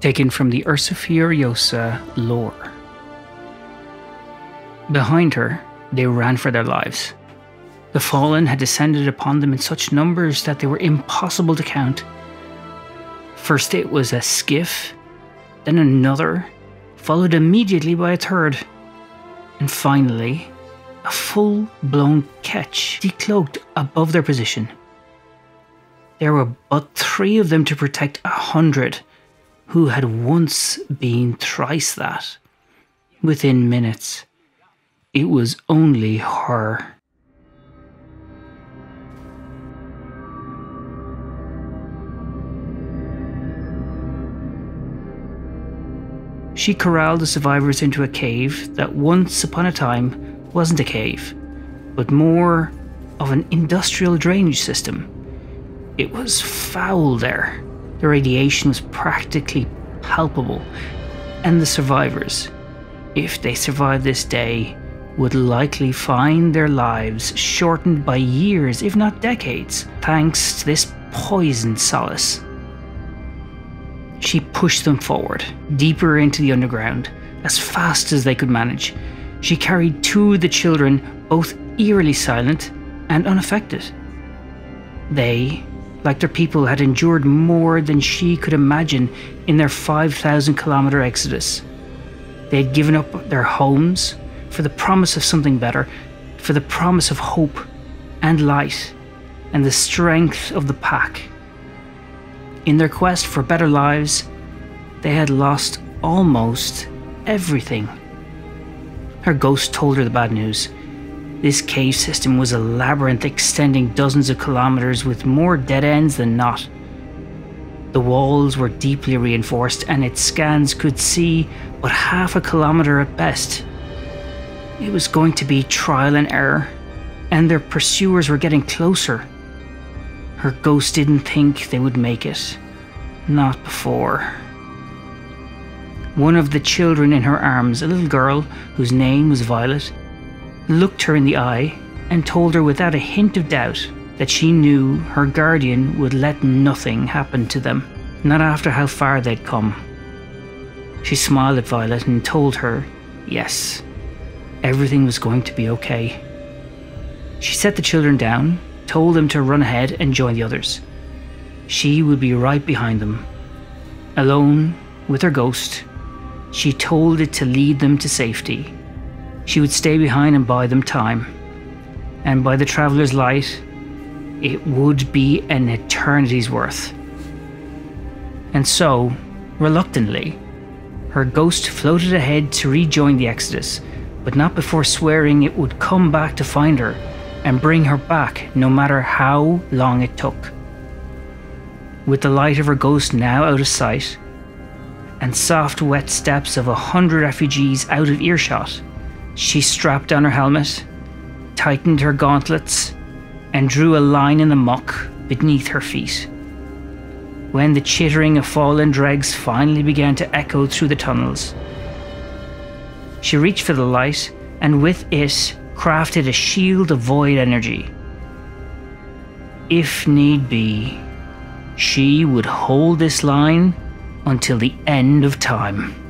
taken from the Ursa Furiosa lore. Behind her, they ran for their lives. The fallen had descended upon them in such numbers that they were impossible to count. First, it was a skiff, then another, followed immediately by a third, and finally, a full blown ketch decloaked above their position. There were but three of them to protect a hundred who had once been thrice that. Within minutes, it was only her. She corralled the survivors into a cave that once upon a time wasn't a cave, but more of an industrial drainage system. It was foul there. The radiation was practically palpable, and the survivors, if they survived this day, would likely find their lives shortened by years, if not decades, thanks to this poisoned solace. She pushed them forward, deeper into the underground, as fast as they could manage. She carried two of the children, both eerily silent and unaffected. They, like their people, had endured more than she could imagine in their 5,000 kilometre exodus. They had given up their homes for the promise of something better, for the promise of hope and light and the strength of the pack. In their quest for better lives, they had lost almost everything. Her ghost told her the bad news. This cave system was a labyrinth extending dozens of kilometers with more dead ends than not. The walls were deeply reinforced, and its scans could see but half a kilometer at best. It was going to be trial and error, and their pursuers were getting closer. Her ghost didn't think they would make it. Not before. One of the children in her arms, a little girl whose name was Violet, looked her in the eye and told her without a hint of doubt that she knew her guardian would let nothing happen to them, not after how far they'd come. She smiled at Violet and told her, yes, everything was going to be okay. She set the children down told them to run ahead and join the others. She would be right behind them. Alone with her ghost, she told it to lead them to safety. She would stay behind and buy them time. And by the traveller's light, it would be an eternity's worth. And so, reluctantly, her ghost floated ahead to rejoin the Exodus, but not before swearing it would come back to find her and bring her back no matter how long it took. With the light of her ghost now out of sight, and soft wet steps of a hundred refugees out of earshot, she strapped on her helmet, tightened her gauntlets, and drew a line in the muck beneath her feet. When the chittering of fallen dregs finally began to echo through the tunnels, she reached for the light and with it crafted a shield of void energy. If need be, she would hold this line until the end of time.